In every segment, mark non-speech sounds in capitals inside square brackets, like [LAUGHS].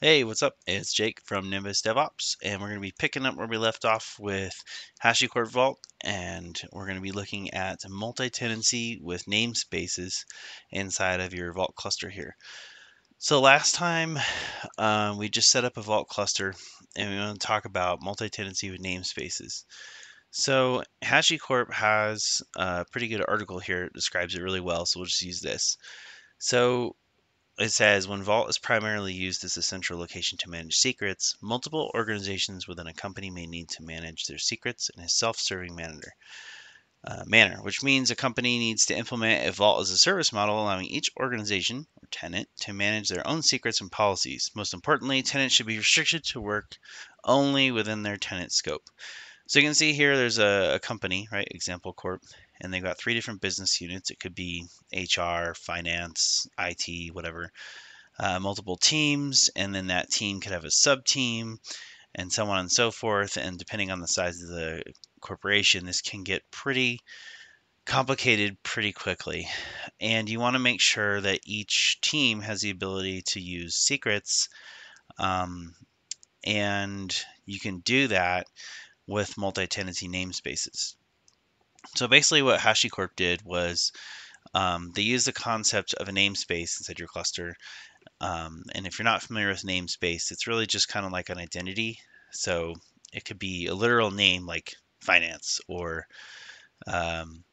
Hey, what's up? It's Jake from Nimbus DevOps, and we're going to be picking up where we left off with HashiCorp Vault, and we're going to be looking at multi-tenancy with namespaces inside of your Vault cluster here. So last time uh, we just set up a Vault cluster, and we want to talk about multi-tenancy with namespaces. So HashiCorp has a pretty good article here. It describes it really well, so we'll just use this. So it says when Vault is primarily used as a central location to manage secrets, multiple organizations within a company may need to manage their secrets in a self-serving manner. Uh, manner, which means a company needs to implement a Vault as a service model, allowing each organization or tenant to manage their own secrets and policies. Most importantly, tenants should be restricted to work only within their tenant scope. So you can see here there's a, a company, right? Example Corp and they've got three different business units. It could be HR, finance, IT, whatever, uh, multiple teams, and then that team could have a sub team, and so on and so forth. And depending on the size of the corporation, this can get pretty complicated pretty quickly. And you want to make sure that each team has the ability to use secrets. Um, and you can do that with multi tenancy namespaces. So basically what HashiCorp did was um, they used the concept of a namespace inside your cluster. Um, and if you're not familiar with namespace, it's really just kind of like an identity. So it could be a literal name like finance, or um,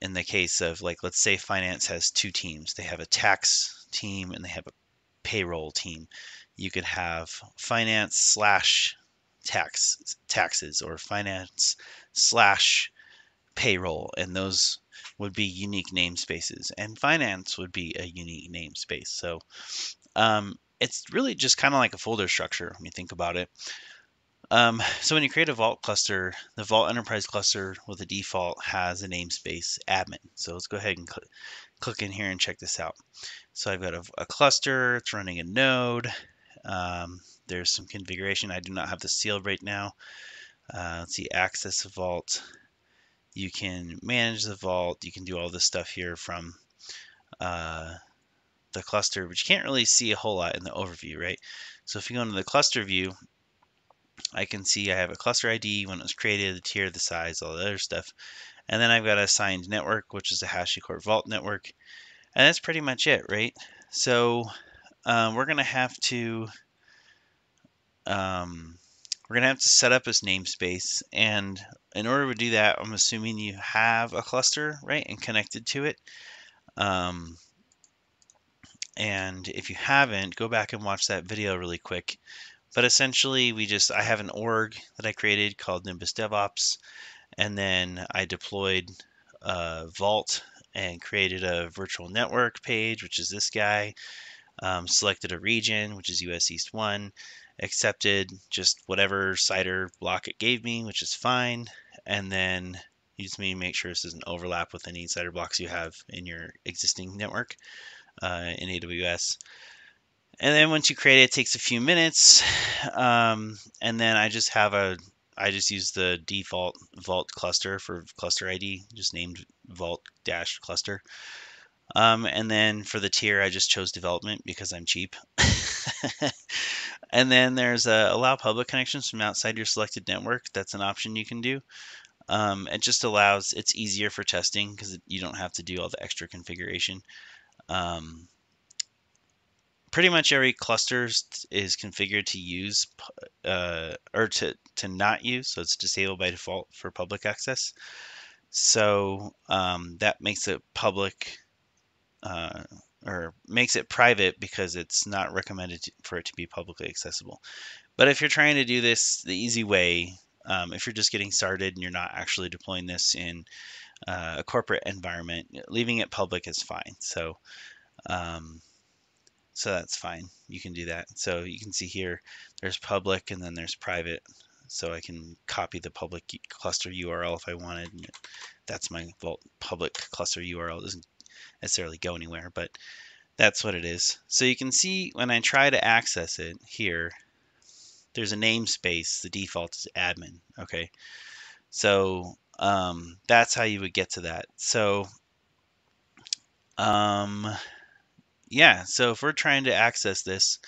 in the case of like, let's say finance has two teams. They have a tax team and they have a payroll team. You could have finance slash tax taxes or finance slash payroll, and those would be unique namespaces, and finance would be a unique namespace. So um, it's really just kind of like a folder structure when you think about it. Um, so when you create a Vault cluster, the Vault Enterprise cluster with the default has a namespace admin. So let's go ahead and cl click in here and check this out. So I've got a, a cluster, it's running a node. Um, there's some configuration. I do not have the seal right now. Uh, let's see, access vault you can manage the vault, you can do all this stuff here from uh, the cluster, but you can't really see a whole lot in the overview, right? So if you go into the cluster view, I can see I have a cluster ID, when it was created, the tier, the size, all the other stuff. And then I've got a assigned network, which is a HashiCorp Vault network. And that's pretty much it, right? So um, we're going to have to um, we're going to have to set up this namespace. And in order to do that, I'm assuming you have a cluster, right, and connected to it. Um, and if you haven't, go back and watch that video really quick. But essentially, we just I have an org that I created called Nimbus DevOps, and then I deployed Vault and created a virtual network page, which is this guy. Um, selected a region, which is US East 1, accepted just whatever CIDR block it gave me, which is fine. And then you just need to make sure this doesn't overlap with any CIDR blocks you have in your existing network uh, in AWS. And then once you create it, it takes a few minutes. Um, and then I just have a, I just use the default Vault cluster for cluster ID, just named Vault dash cluster. Um, and then for the tier, I just chose development because I'm cheap. [LAUGHS] And then there's a allow public connections from outside your selected network. That's an option you can do. Um, it just allows, it's easier for testing because you don't have to do all the extra configuration. Um, pretty much every cluster is configured to use uh, or to, to not use. So it's disabled by default for public access. So um, that makes it public uh, or makes it private because it's not recommended for it to be publicly accessible. But if you're trying to do this the easy way, um, if you're just getting started and you're not actually deploying this in uh, a corporate environment, leaving it public is fine. So, um, so that's fine. You can do that. So you can see here, there's public and then there's private. So I can copy the public cluster URL if I wanted. That's my Vault public cluster URL. It doesn't necessarily go anywhere, but that's what it is. So you can see when I try to access it here, there's a namespace. The default is admin. Okay, so um, that's how you would get to that. So um, yeah, so if we're trying to access this,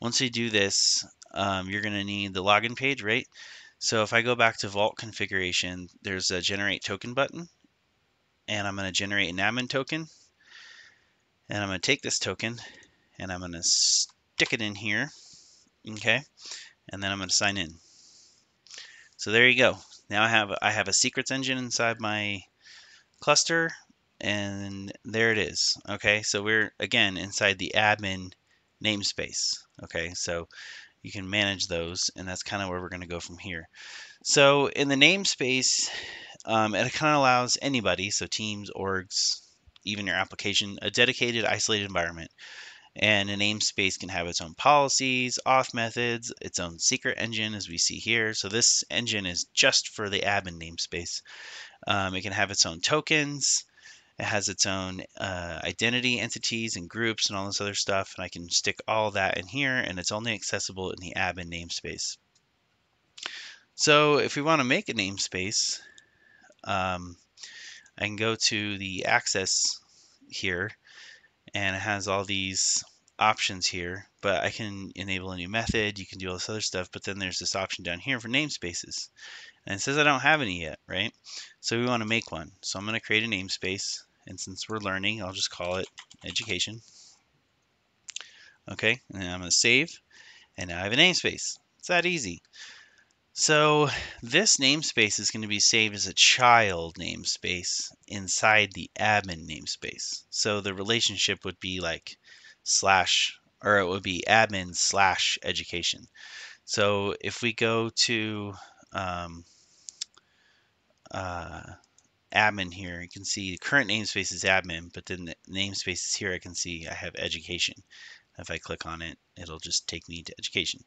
once you do this, um, you're going to need the login page, right? So if I go back to Vault configuration, there's a generate token button, and I'm going to generate an admin token, and I'm going to take this token, and I'm going to stick it in here, okay? And then I'm going to sign in. So there you go. Now I have I have a secrets engine inside my cluster, and there it is. Okay, so we're again inside the admin namespace. Okay, so you can manage those, and that's kind of where we're going to go from here. So in the namespace, um, it kind of allows anybody, so teams, orgs, even your application, a dedicated, isolated environment. And a namespace can have its own policies, auth methods, its own secret engine, as we see here. So this engine is just for the admin namespace. Um, it can have its own tokens. It has its own uh, identity entities and groups and all this other stuff. And I can stick all that in here, and it's only accessible in the admin namespace. So if we want to make a namespace, um, I can go to the access here and it has all these options here but I can enable a new method you can do all this other stuff but then there's this option down here for namespaces. And it says I don't have any yet right? So we want to make one. So I'm going to create a namespace and since we're learning I'll just call it education. Okay and I'm going to save and now I have a namespace. It's that easy so this namespace is going to be saved as a child namespace inside the admin namespace. So the relationship would be like slash, or it would be admin slash education. So if we go to um, uh, admin here, you can see the current namespace is admin, but then the namespaces here I can see I have education. If I click on it, it'll just take me to education.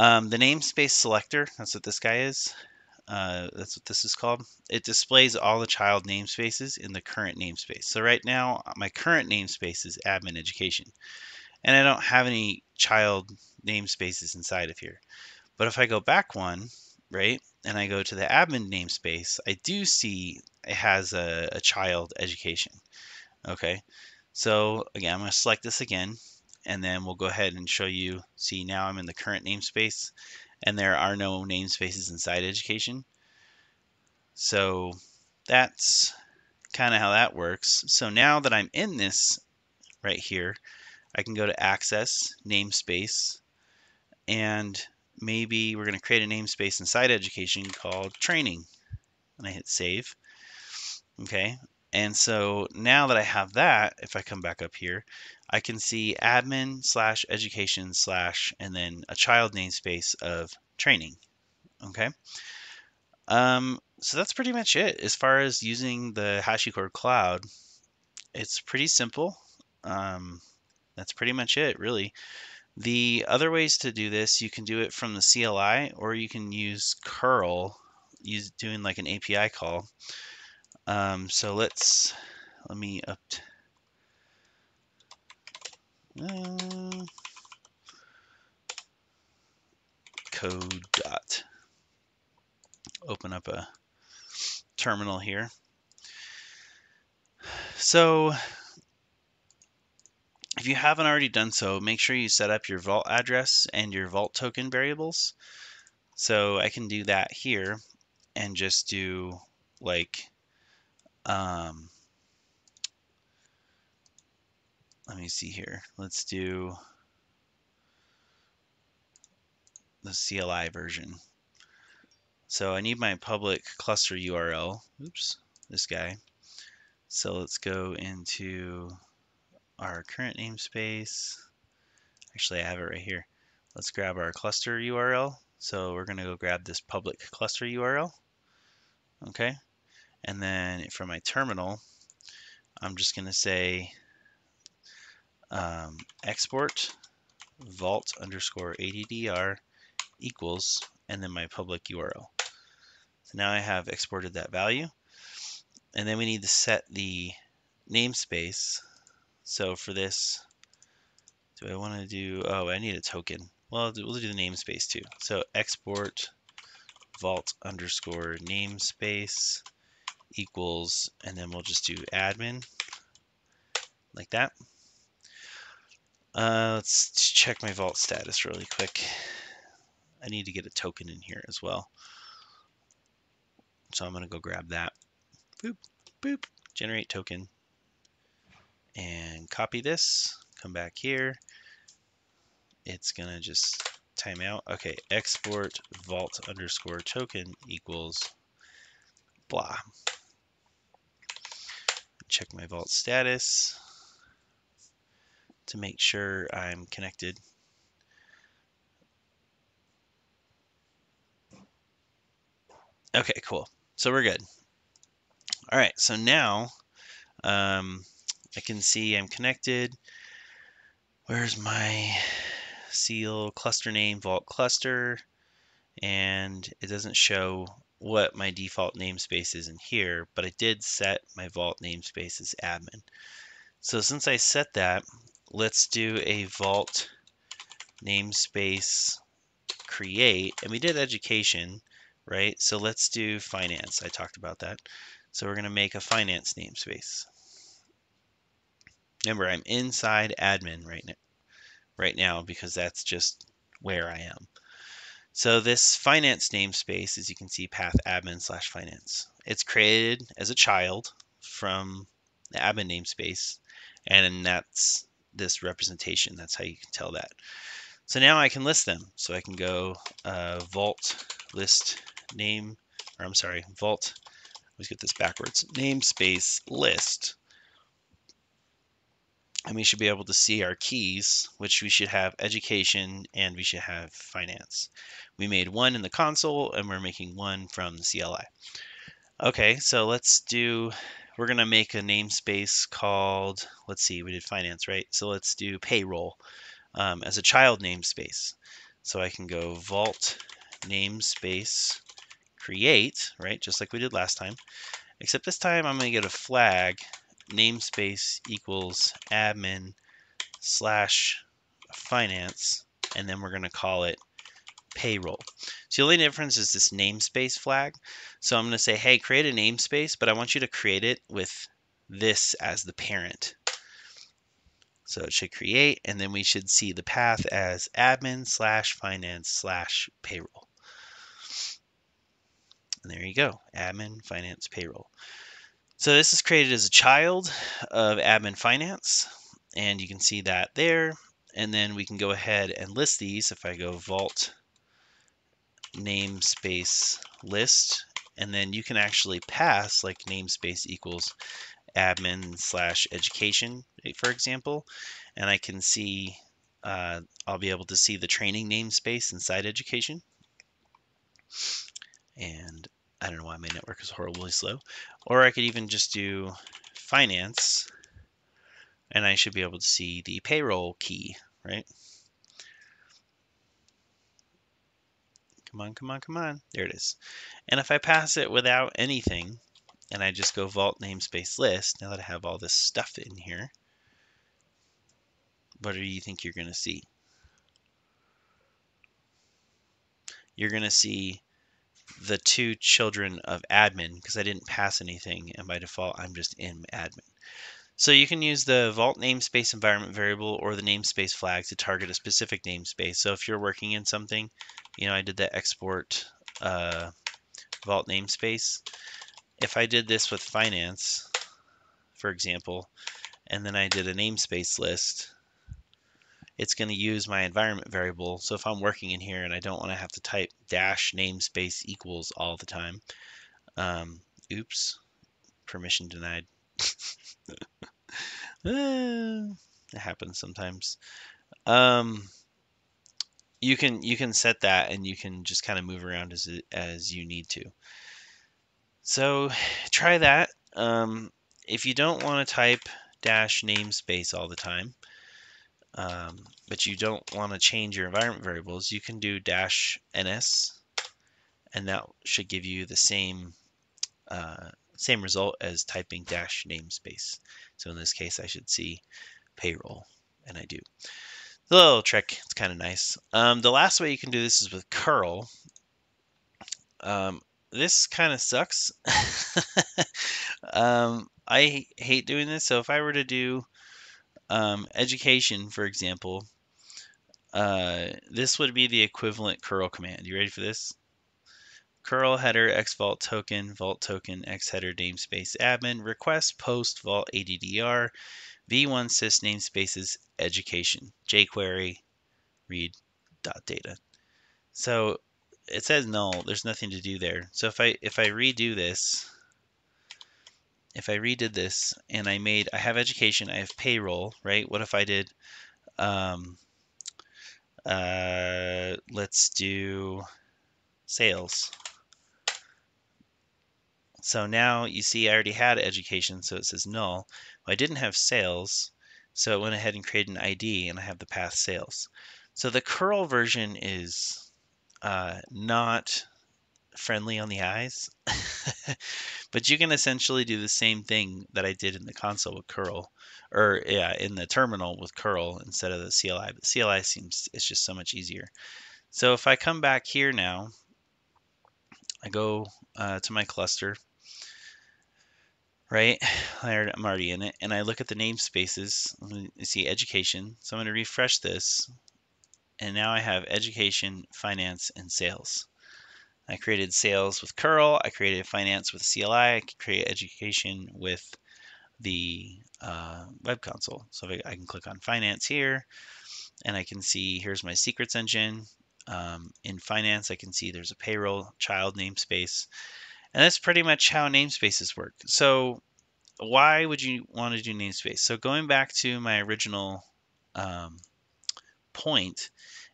Um, the namespace selector, that's what this guy is. Uh, that's what this is called. It displays all the child namespaces in the current namespace. So right now, my current namespace is admin education. And I don't have any child namespaces inside of here. But if I go back one, right, and I go to the admin namespace, I do see it has a, a child education. Okay, so again, I'm going to select this again and then we'll go ahead and show you, see now I'm in the current namespace and there are no namespaces inside education. So that's kind of how that works. So now that I'm in this right here, I can go to access, namespace, and maybe we're going to create a namespace inside education called training. And I hit save. Okay, and so now that I have that, if I come back up here, I can see admin slash education slash and then a child namespace of training. Okay. Um, so that's pretty much it as far as using the HashiCorp Cloud. It's pretty simple. Um, that's pretty much it, really. The other ways to do this, you can do it from the CLI or you can use curl, use doing like an API call. Um, so let's let me up uh, code dot open up a terminal here. So if you haven't already done so, make sure you set up your vault address and your vault token variables. So I can do that here and just do like um, let me see here. Let's do the CLI version. So I need my public cluster URL. Oops, this guy. So let's go into our current namespace. Actually, I have it right here. Let's grab our cluster URL. So we're going to go grab this public cluster URL. Okay. And then for my terminal, I'm just going to say um, export vault underscore addr equals and then my public URL. So now I have exported that value. And then we need to set the namespace. So for this, do I want to do, oh, I need a token. Well, we'll do the namespace too. So export vault underscore namespace equals, and then we'll just do admin like that. Uh, let's check my vault status really quick. I need to get a token in here as well. So I'm going to go grab that. Boop, boop, generate token. And copy this, come back here. It's going to just time out. Okay, export vault underscore token equals blah. Check my vault status to make sure I'm connected. Okay, cool. So we're good. All right, so now um, I can see I'm connected. Where's my seal cluster name, vault cluster? And it doesn't show what my default namespace is in here, but I did set my vault namespace as admin. So since I set that, let's do a vault namespace create, and we did education, right? So let's do finance. I talked about that. So we're going to make a finance namespace. Remember, I'm inside admin right now, right now because that's just where I am. So this finance namespace, as you can see, path admin slash finance. It's created as a child from the admin namespace, and that's this representation. That's how you can tell that. So now I can list them. So I can go uh, vault list name, or I'm sorry, vault, let's get this backwards, namespace list. And we should be able to see our keys, which we should have education and we should have finance. We made one in the console and we're making one from the CLI. Okay, so let's do, we're going to make a namespace called, let's see, we did finance, right? So let's do payroll um, as a child namespace. So I can go vault namespace create, right, just like we did last time. Except this time I'm going to get a flag namespace equals admin slash finance, and then we're going to call it payroll. So the only difference is this namespace flag. So I'm going to say, hey, create a namespace, but I want you to create it with this as the parent. So it should create, and then we should see the path as admin slash finance slash payroll. And there you go, admin, finance, payroll. So this is created as a child of admin finance, and you can see that there. And then we can go ahead and list these. If I go vault namespace list, and then you can actually pass like namespace equals admin slash education, for example, and I can see, uh, I'll be able to see the training namespace inside education. And I don't know why my network is horribly slow. Or I could even just do finance, and I should be able to see the payroll key, right? Come on, come on, come on. There it is. And if I pass it without anything, and I just go vault namespace list, now that I have all this stuff in here, what do you think you're going to see? You're going to see the two children of admin because I didn't pass anything and by default I'm just in admin. So you can use the vault namespace environment variable or the namespace flag to target a specific namespace. So if you're working in something, you know, I did the export uh, vault namespace. If I did this with finance, for example, and then I did a namespace list, it's going to use my environment variable. So if I'm working in here and I don't want to have to type dash namespace equals all the time, um, oops, permission denied. [LAUGHS] it happens sometimes. Um, you can you can set that and you can just kind of move around as as you need to. So [SIGHS] try that. Um, if you don't want to type dash namespace all the time, um, but you don't want to change your environment variables, you can do dash ns, and that should give you the same uh, same result as typing dash namespace. So in this case, I should see payroll, and I do. The little trick, it's kind of nice. Um, the last way you can do this is with curl. Um, this kind of sucks. [LAUGHS] um, I hate doing this. So if I were to do um, education, for example, uh, this would be the equivalent curl command. You ready for this? curl header x vault token vault token x header namespace admin request post vault addr v1 sys namespaces education jquery read dot data so it says null there's nothing to do there so if i if i redo this if I redid this and I made, I have education, I have payroll, right? What if I did, um, uh, let's do sales. So now you see I already had education, so it says null. Well, I didn't have sales, so it went ahead and created an ID, and I have the path sales. So the curl version is uh, not friendly on the eyes, [LAUGHS] but you can essentially do the same thing that I did in the console with curl, or yeah, in the terminal with curl instead of the CLI. But CLI seems it's just so much easier. So if I come back here now, I go uh, to my cluster, right? [SIGHS] I'm already in it, and I look at the namespaces. You see education, so I'm going to refresh this, and now I have education, finance, and sales. I created sales with curl. I created finance with CLI. I create education with the uh, web console. So I can click on finance here, and I can see here's my secrets engine. Um, in finance, I can see there's a payroll child namespace. And that's pretty much how namespaces work. So why would you want to do namespace? So going back to my original um, point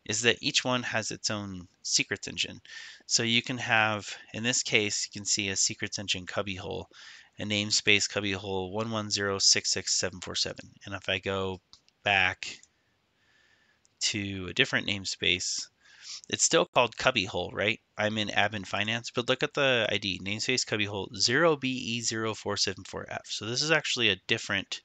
is that each one has its own secrets engine. So you can have, in this case, you can see a secrets engine cubbyhole, a namespace cubbyhole 110667747. And if I go back to a different namespace, it's still called cubbyhole, right? I'm in admin finance, but look at the ID, namespace cubbyhole 0BE0474F. So this is actually a different,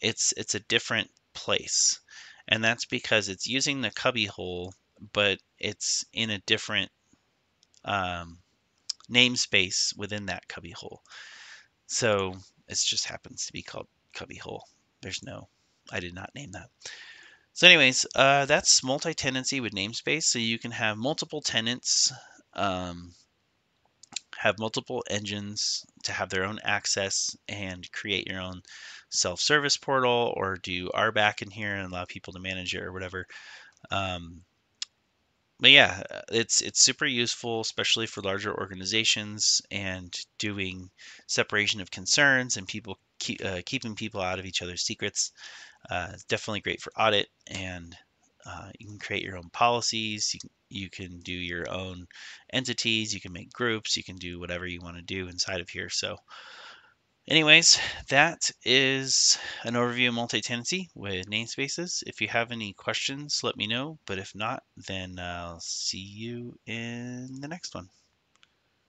it's, it's a different place. And that's because it's using the cubbyhole, but it's in a different um, namespace within that cubbyhole. So it just happens to be called cubbyhole. There's no, I did not name that. So anyways, uh, that's multi-tenancy with namespace. So you can have multiple tenants, um, have multiple engines to have their own access and create your own self-service portal or do RBAC in here and allow people to manage it or whatever. Um, but yeah, it's it's super useful, especially for larger organizations and doing separation of concerns and people keep, uh, keeping people out of each other's secrets. Uh, it's definitely great for audit, and uh, you can create your own policies. You can, you can do your own entities. You can make groups. You can do whatever you want to do inside of here. So, anyways, that is an overview of multi-tenancy with namespaces. If you have any questions, let me know. But if not, then I'll see you in the next one.